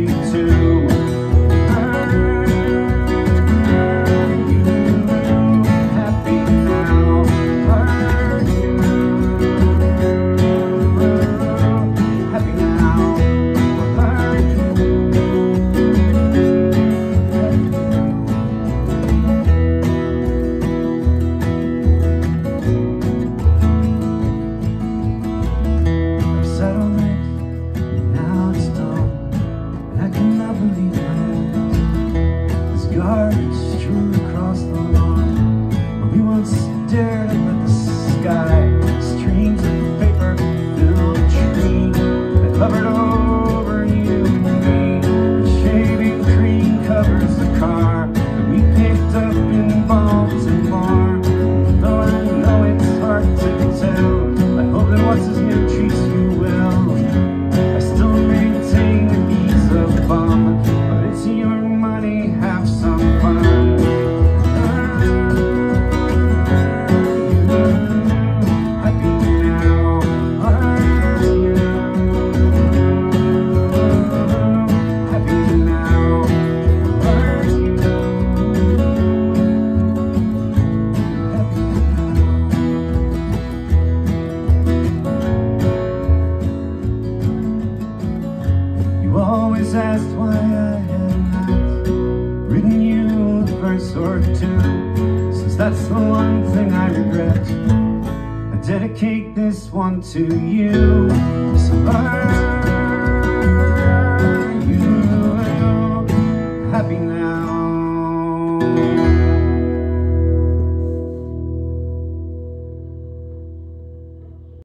you to was asked why I had not written you a verse or two Since that's the one thing I regret I dedicate this one to you So are you happy now?